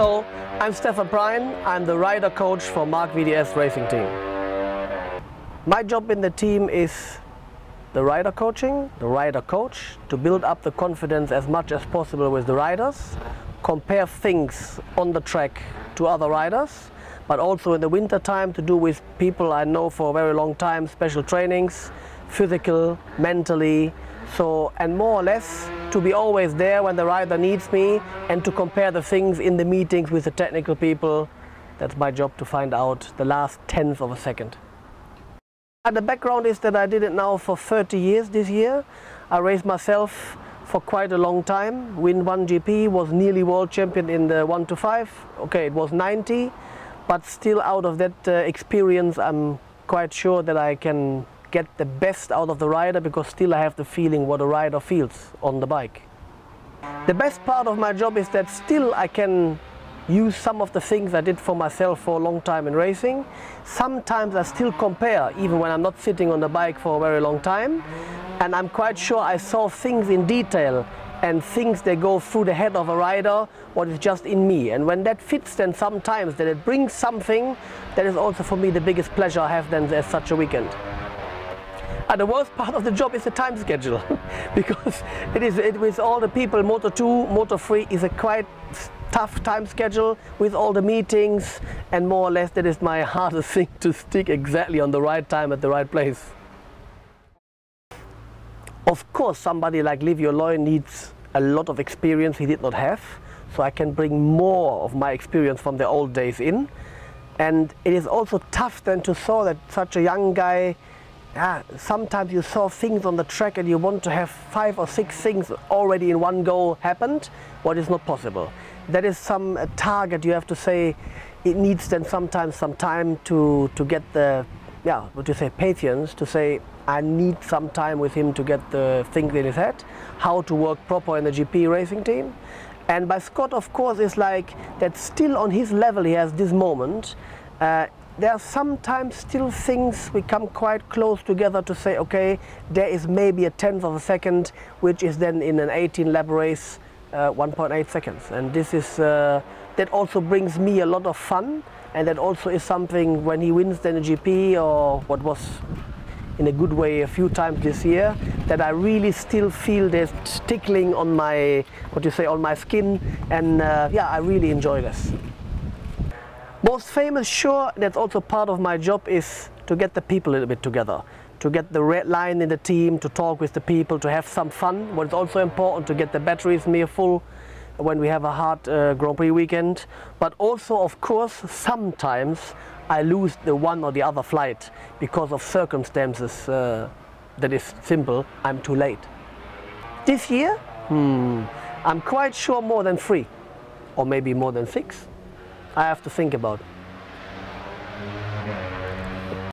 I'm Stefan Prein. I'm the rider coach for Marc VDS Racing Team. My job in the team is the rider coaching, the rider coach, to build up the confidence as much as possible with the riders, compare things on the track to other riders, but also in the winter time to do with people I know for a very long time, special trainings, physical, mentally, so, and more or less to be always there when the rider needs me and to compare the things in the meetings with the technical people. That's my job to find out the last tenth of a second. And the background is that I did it now for 30 years this year. I raced myself for quite a long time. Win one GP, was nearly world champion in the 1 to 5. Okay, it was 90, but still out of that uh, experience, I'm quite sure that I can get the best out of the rider because still I have the feeling what a rider feels on the bike. The best part of my job is that still I can use some of the things I did for myself for a long time in racing. Sometimes I still compare even when I'm not sitting on the bike for a very long time and I'm quite sure I saw things in detail and things that go through the head of a rider what is just in me and when that fits then sometimes that it brings something that is also for me the biggest pleasure I have then as such a weekend. And the worst part of the job is the time schedule because it is it, with all the people, Moto 2, Moto 3 is a quite tough time schedule with all the meetings and more or less that is my hardest thing to stick exactly on the right time at the right place. Of course somebody like Livio Loi needs a lot of experience he did not have so I can bring more of my experience from the old days in and it is also tough then to saw that such a young guy yeah, sometimes you saw things on the track and you want to have five or six things already in one go happened, what is not possible. That is some uh, target you have to say, it needs then sometimes some time to, to get the, yeah, what you say, patience, to say, I need some time with him to get the things in his head, how to work proper in the GP racing team. And by Scott, of course, is like that still on his level he has this moment, uh, there are sometimes still things we come quite close together to say, okay, there is maybe a tenth of a second, which is then in an 18 lap race, uh, 1.8 seconds. And this is, uh, that also brings me a lot of fun. And that also is something when he wins then a GP or what was in a good way a few times this year, that I really still feel this tickling on my, what do you say, on my skin. And uh, yeah, I really enjoy this. Most famous, sure, that's also part of my job is to get the people a little bit together, to get the red line in the team, to talk with the people, to have some fun. But it's also important to get the batteries near full when we have a hard uh, Grand Prix weekend. But also, of course, sometimes I lose the one or the other flight because of circumstances uh, that is simple, I'm too late. This year, hmm, I'm quite sure more than three, or maybe more than six. I have to think about.